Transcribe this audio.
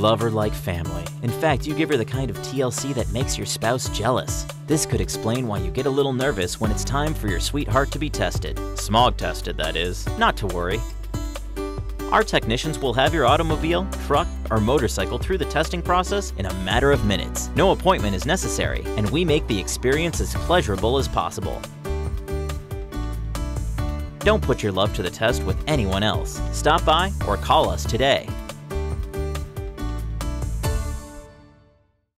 love her like family. In fact, you give her the kind of TLC that makes your spouse jealous. This could explain why you get a little nervous when it's time for your sweetheart to be tested. Smog tested, that is. Not to worry. Our technicians will have your automobile, truck, or motorcycle through the testing process in a matter of minutes. No appointment is necessary, and we make the experience as pleasurable as possible. Don't put your love to the test with anyone else. Stop by or call us today.